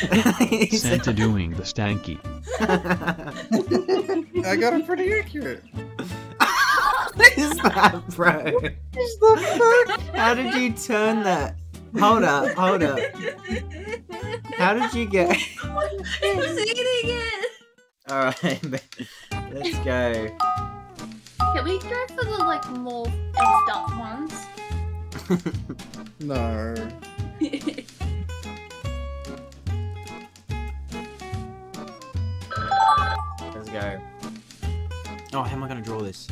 He said- Santa doing the stanky. I got it pretty accurate. what is that, bro? What is the fuck? How did you turn that? Hold up, hold up. How did you get? He's eating it. All right, let's go. Can we go for the like more effed up ones? No. Go. Oh, how am I gonna draw this?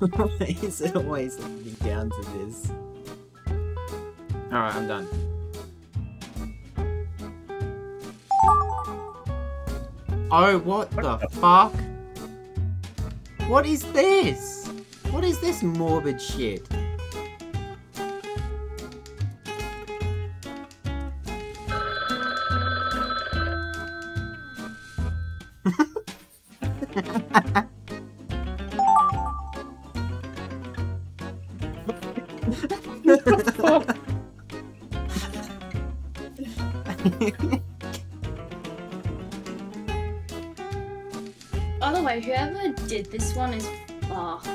Is it always looking down to this? Alright, I'm done. Oh, what the fuck? What is this? What is this morbid shit? By the way, whoever did this one is fucked.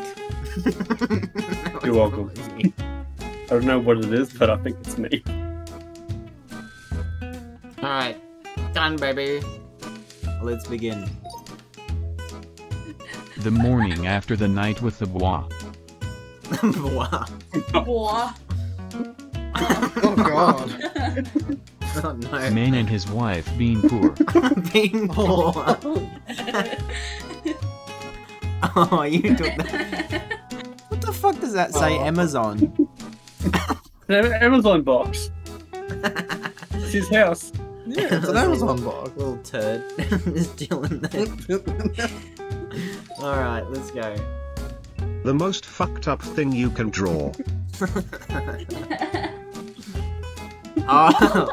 You're welcome. I don't know what it is, but I think it's me. Alright, done, baby. Let's begin. The morning after the night with the bois. wow. Boah. Oh god. Oh no. Man and his wife being poor. Being poor. Oh, you took that. What the fuck does that say? Oh. Amazon. An Amazon box. It's his house. Yeah, it's an Amazon box. Little turd. Just chilling there. Alright, let's go. The most fucked up thing you can draw. Oh.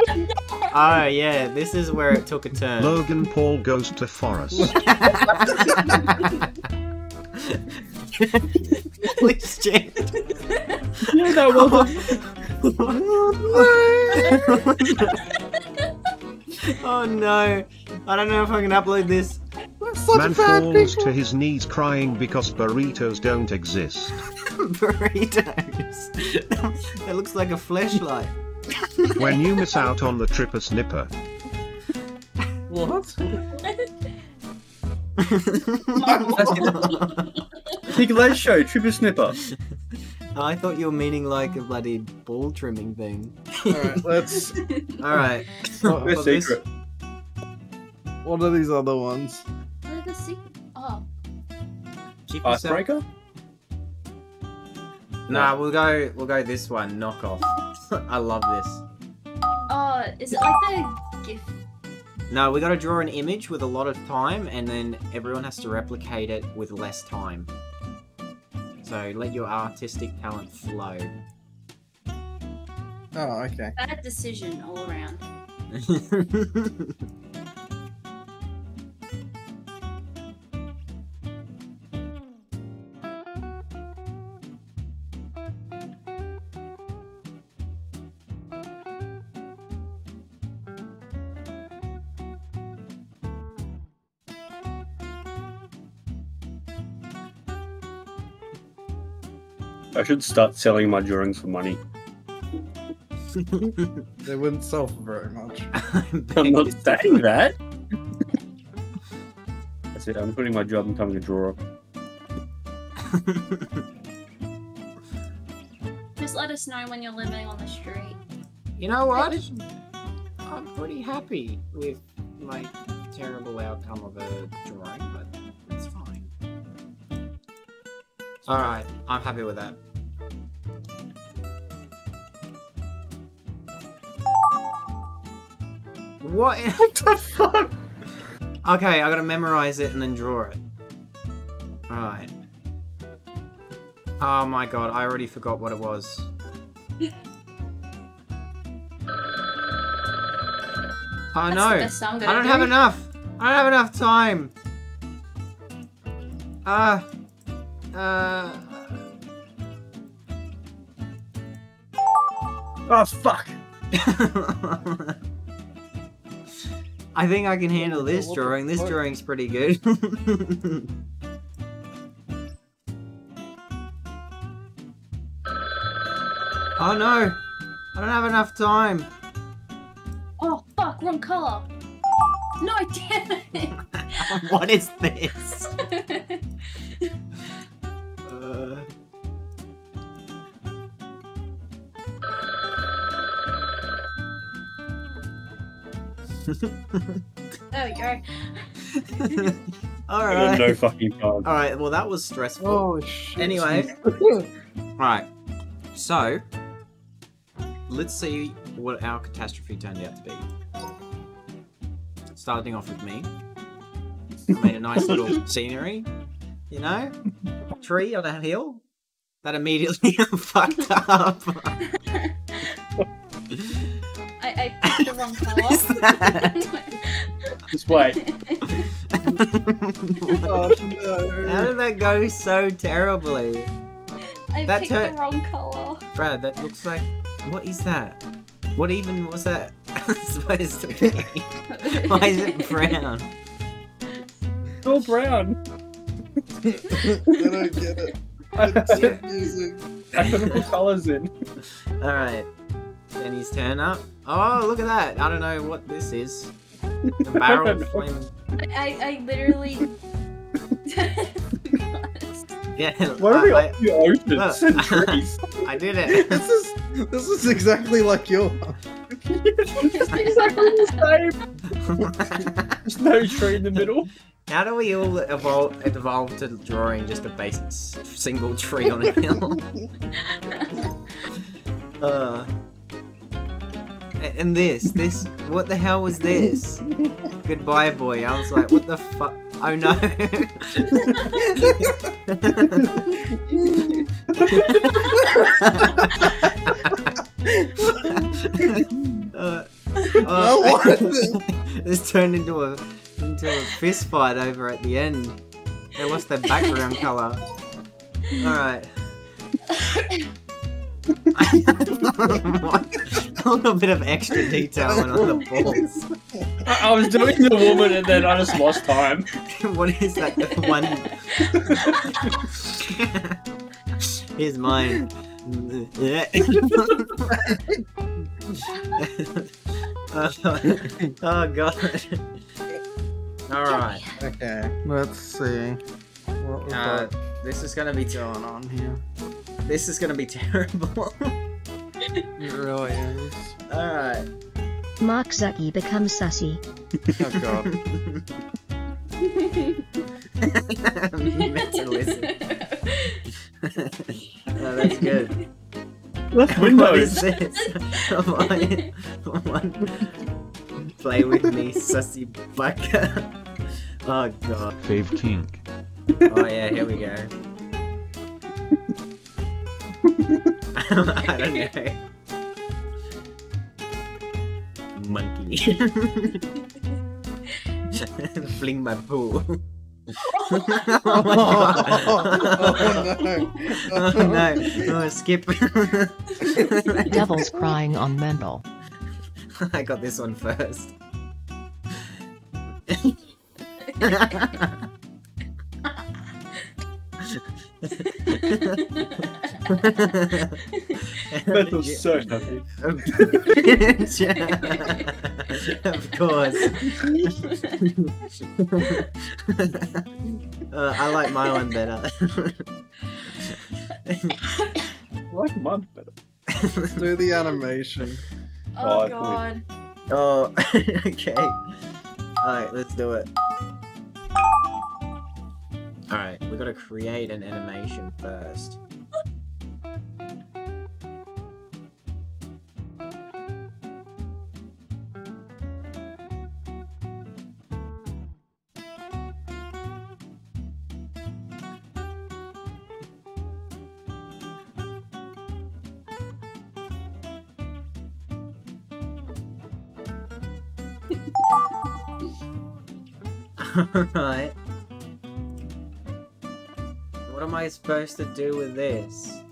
oh, yeah, this is where it took a turn. Logan Paul goes to forest. Please change. Yeah, that oh no. I don't know if I can upload this. Man falls to his knees crying because burritos don't exist. Burritos. that looks like a flashlight. When you miss out on the tripper snipper, What? Nicolas show, Tripper Snipper. Oh, I thought you were meaning like a bloody ball trimming thing. Alright, let's. Alright. What, We're this- secret. What are these other ones? What are the secret? Oh, Icebreaker? Nah, we'll go we'll go this one, knockoff. I love this. oh, is it like the gift? No, we gotta draw an image with a lot of time and then everyone has to replicate it with less time. So let your artistic talent flow. Oh, okay. Bad decision all around. I should start selling my drawings for money. They wouldn't sell for very much. I'm not saying that. That's it, I'm quitting my job and becoming a drawer. Just let us know when you're living on the street. You know what? I'm pretty happy with my terrible outcome of a drawing, but it's fine. Alright, I'm happy with that. What? what the fuck? Okay, I gotta memorize it and then draw it. Alright. Oh my god, I already forgot what it was. Oh That's no! the best I'm gonna I don't do. have enough! I don't have enough time! Ah. Uh. Oh fuck! I think I can handle this drawing. This drawing's pretty good. oh no! I don't have enough time. Oh fuck, wrong color. No, damn it. what is this? there we go. All I got right. no fucking time. All right. Well, that was stressful. Oh shit. Anyway. Right. So, let's see what our catastrophe turned out to be. Starting off with me. I made a nice little scenery, you know? Tree on a hill. That immediately fucked up. I, I picked the wrong color. What is that? Just wait. Oh, no. How did that go so terribly? I That picked the wrong color. Brad, that looks like. What is that? What even was that supposed to be? Why is it brown? It's all brown. I don't get it. It's Yeah. confusing. I couldn't put colours in. Alright. Denny's turn up. Oh, look at that. I don't know what this is. The barrel of flame. I, I literally. Yeah, What are we I, up to oceans look. and trees? I, I did it. This is this is exactly like your exactly the same. There's no tree in the middle. How do we all evolve, evolve to drawing just a basic single tree on a hill? uh, a- and this, this, what the hell was this? Goodbye, boy. I was like, what the fuck? Oh no. uh, No, uh, what? this turned into a into a fist fight over at the end. They lost their background color. Alright. A little bit of extra detail on the balls. I, I was doing the woman and then I just lost time. what is that the one? Here's mine. oh, oh god. Alright. Okay, let's see. What Uh, that this is gonna be going on here? this is gonna be terrible. It really is. Alright. Mark Zucky becomes sussy. Oh god. Meant to oh, that's good. Left What is windows. this? One- one- Play with me, sussy bucker. Oh god. Fave kink. Oh yeah, here we go. I don't know. Monkey. Fling my poo. oh my god. Oh, no. Oh no. Oh, skip. Devil's crying on Mendel. I got this one first. That was so happy. of course. uh, I like my one better. I like mine better. Do the animation. Oh, oh god. oh, okay. Alright, let's do it. Alright, we gotta create an animation first. Alright. What am I supposed to do with this?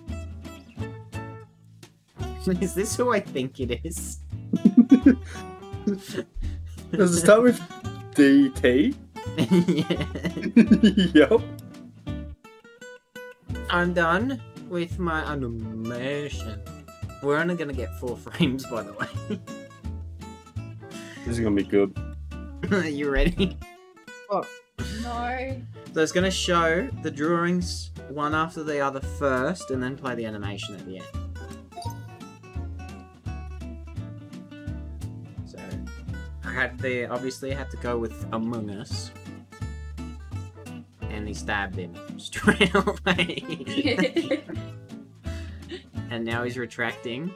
Is this who I think it is? Does it start with DT? yeah. yup. I'm done with my animation. We're only gonna get four frames, by the way. This is gonna be good. Are you ready? No. So it's gonna show the drawings one after the other first, and then play the animation at the end. So I had the obviously I had to go with Among Us, and he stabbed him straight away. and now he's retracting.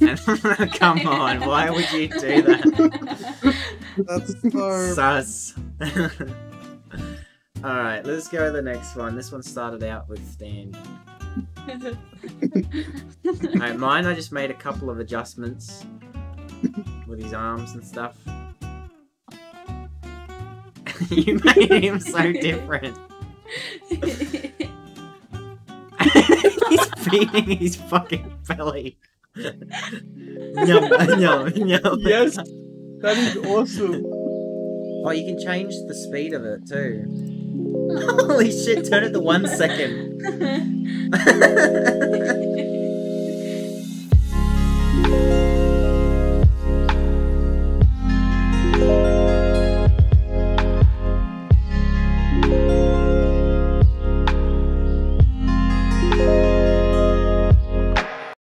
And- Come on, why would you do that? That's so. Sus. Alright, let's go to the next one. This one started out with Stan. Alright, mine I just made a couple of adjustments with his arms and stuff. you made him so different. He's feeding his fucking belly. Yum, yum, yum. Yes, that is awesome. Oh, you can change the speed of it too. Holy shit, turn it to one second.